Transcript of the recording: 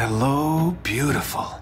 Hello, beautiful.